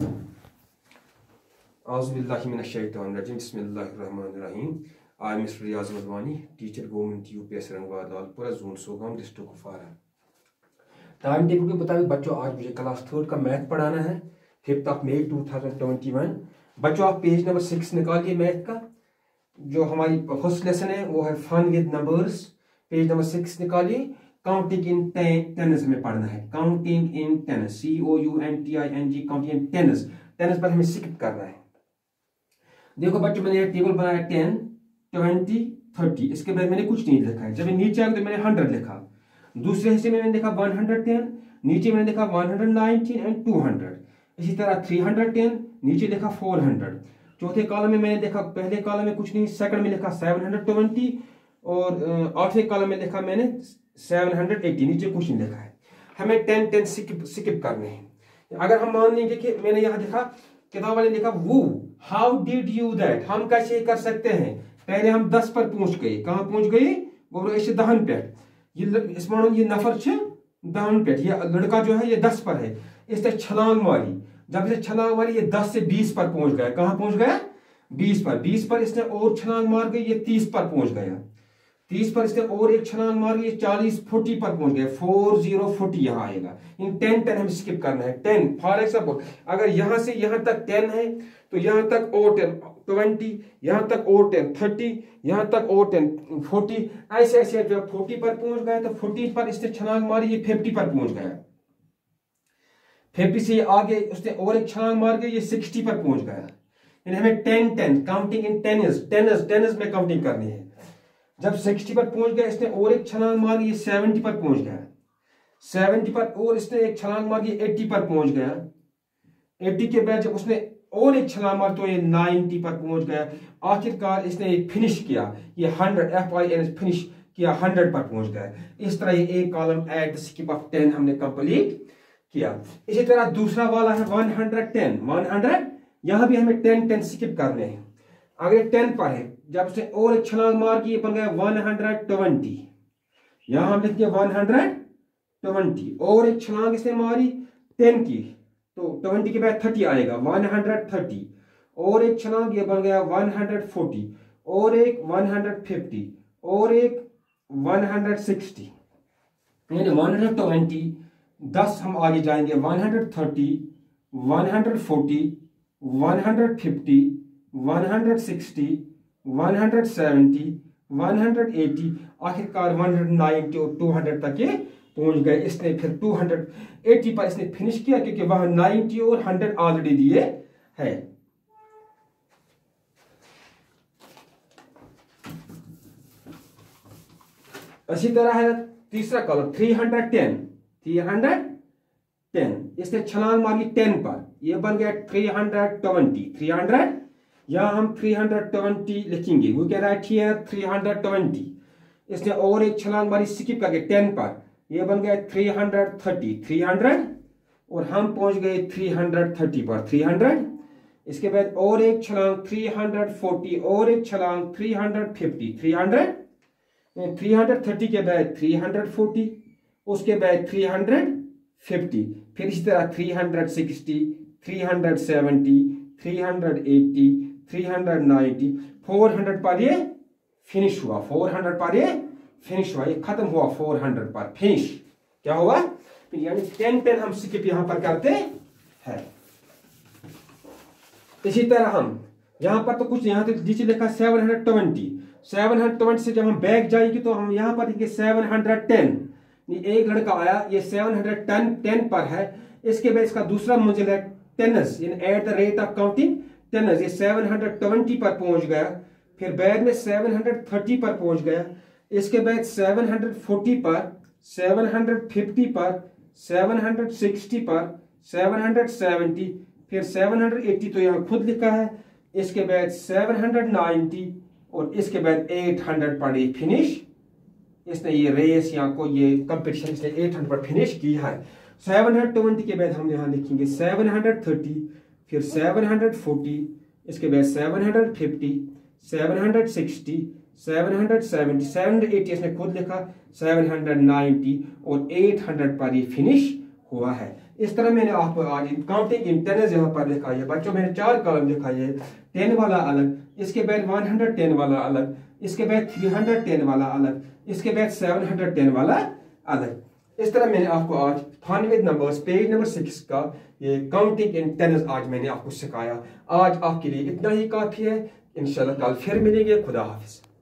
Bismillahirrahmanirrahim. I am Mr. Riyaz Madwani, teacher government UPS Rangwa Lalpura zone Sogam district Kupwara time table के मुताबिक बच्चों आज मुझे class third का math पढ़ाना है। फिफ्थ ऑफ़ मई 2021 बच्चों आप पेज नंबर सिक्स निकालिए मैथ का जो हमारी फ़र्स्ट लेसन है वो है fun with numbers page number six निकालिए। काउंटिंग इन टेनस हमें पढ़ना है। Counting in tens C O U N T I N G counting in tens tens पर हमें स्किप करना है। देखो बच्चों, मैंने टेबल बनाया टेन ट्वेंटी थर्टी इसके बाद मैंने कुछ नहीं लिखा है। जब नीचे आ तो मैंने हंड्रेड लिखा। दूसरे हिस्से में मैंने देखा वन हंड्रेड टेन नीचे मैंने देखा one hundred nineteen and two hundred इसी तरह थ्री हंड्रेड टेन नीचे लिखा फोर हंड्रेड चौथे कॉलम में मैंने देखा, पहले कॉलम में कुछ नहीं सेकंड में लिखा सेवन हंड्रेड ट्वेंटी और आठवें कॉलम में लिखा मैंने सेवन हंड्रेड एट्टी नीचे नहीं लिखा है। हमें टेन टेन स्किप स्किप करने हैं। अगर हम मान लेंगे कि मैंने यहाँ देखा, किताब वाले लिखा वो, हाउ डिड यू दैट? हम कैसे कर सकते हैं? पहले हम दस पर पहुँच गए। कहा पहुँच गए? दहन पे ये मानो ये नफर छ, दहन पे ये लड़का जो है, ये दस पर है। इसने छलांग मारी। जब इसे छलांग मारी, ये दस से बीस पर पहुँच गया। कहाँ पहुँच गया? बीस पर। बीस पर इसने और छलांग मार गई, ये तीस पर पहुँच गया। तीस पर इसने और एक छलांग मार गई चालीस फोर्टी पर पहुँच गया फोर ज़ीरो फोर्टी यहाँ आएगा। इन टेन टेन हमें स्किप करना है। टेन, फॉर एग्ज़ाम्पल अगर यहाँ से यहाँ तक टेन है तो यहाँ तक और टेन, ट्वेंटी, यहाँ तक और टेन, थर्टी, यहाँ तक और टेन, फोर्टी, ऐसे ऐसे, जब फोर्टी पर पहुँच गए तो फोर्टी पर इसने छलांग मारी, ये फिफ्टी पर पहुँच गया। फिफ्टी से आगे उसने और एक छलांग मार के ये सिक्सटी पर पहुँच गया। हमें ten ten counting in tens tens tens में काउंटिंग करनी है। जब सिक्सटी पर पहुँच गया, इसने और एक छलांग मार, ये सेवेंटी पर पहुँच गया। सेवेंटी पर और इसने एक छलांग मार, ये एट्टी पर पहुँच गया। एट्टी के बाद जब उसने और एक छलांग मार तो ये नाइनटी पर पहुँच गया। आखिरकार इसने एक फिनिश किया। ये hundred F I N finish किया, हंड्रेड पर पहुँच गया। इस तरह ये एक column at skip of ten हमने कंप्लीट किया। इसी तरह दूसरा वाला है one hundred ten. One hundred? यहाँ भी हमें टेन टेन स्किप करने हैं। अगर टेन पर है जब उसने और एक छलांग मार की बन गया वन हंड्रेड ट्वेंटी यहाँ हम लिखते वन हंड्रेड ट्वेंटी और एक छलांग इसने मारी टेन की तो ट्वेंटी के बाद थर्टी आएगा वन हंड्रेड थर्टी और एक छलांग ये बन गया वन हंड्रेड फोर्टी और एक वन हंड्रेड फिफ्टी और एक वन हंड्रेड सिक्सटी यानी वन हंड्रेड ट्वेंटी दस हम आगे जाएँगे one hundred thirty one hundred forty one hundred fifty one hundred sixty one hundred seventy one hundred eighty आखिरकार वन हंड्रेड नाइनटी और टू हंड्रेड तक ये पहुँच गए। इसने फिर 280 पर इसने फिनिश किया क्योंकि वहाँ 90 और 100 ऑलरेडी दिए है। इसी तरह है। तीसरा कॉलम 310 310 इसने छलांग मारी 10 पर। यह बन गया 320 300 यहाँ हम 320 लिखेंगे वो कह रहा है हियर 320 इसने और एक छलांग मारी स्किप करके 10 पर ये बन गया three hundred thirty three hundred और हम पहुँच गए थ्री हंड्रेड थर्टी पर थ्री हंड्रेड इसके बाद और एक छलांग थ्री हंड्रेड फोर्टी और एक छलांग three hundred fifty three hundred three hundred thirty के बाद थ्री हंड्रेड फोर्टी उसके बाद थ्री हंड्रेड फिफ्टी फिर इसी तरह three hundred sixty three hundred seventy three hundred eighty three hundred ninety four hundred पर ये फिनिश हुआ। फोर हंड्रेड पर ये फिनिश हुआ। ये खत्म हुआ 400 पर। फिनिश क्या हुआ? यानी टेन टेन हम स्किप यहाँ पर करते हैं। इसी तरह हम, यहाँ पर तो कुछ यहाँ तक नीचे लिखा 720 720 से जब हम बैक जाएँगे तो हम यहाँ पर देखेंगे 710 एक लड़का आया, ये 710 10 पर है। इसके बाद इसका दूसरा है tens in at the rate of counting tens ये 720 पर पहुँच गया फिर बैग में 730 पर पहुँच गया इसके बाद 740 पर 750 पर 760 पर 770 फिर 780 तो यहाँ खुद लिखा है इसके बाद 790 और इसके बाद 800 पर ये फिनिश इसने ये रेस या को ये कंपटीशन इसने 800 पर फिनिश किया है 720 के बाद हम यहाँ लिखेंगे 730 फिर 740 इसके बाद 750 760 770 780 इसने खुद लिखा 790 और 800 पर ये फिनिश हुआ है। इस तरह मैंने आपको आज काउंटिंग इन टेनस यहाँ पर दिखाई है। बच्चों, मैंने चार कॉलम दिखाई है। टेन वाला अलग, इसके बाद वन हंड्रेड टेन वाला अलग, इसके बाद थ्री हंड्रेड टेन वाला अलग, इसके बाद सेवन हंड्रेड टेन वाला अलग। इस तरह मैंने आपको आज अठानवे नंबर्स पेज नंबर सिक्स का ये काउंटिंग इन टेनस आज मैंने आपको सिखाया। आज आपके लिए इतना ही काफ़ी है। इंशाल्लाह कल फिर मिलेंगे। खुदा हाफिज़।